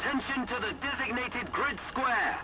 Attention to the designated grid square.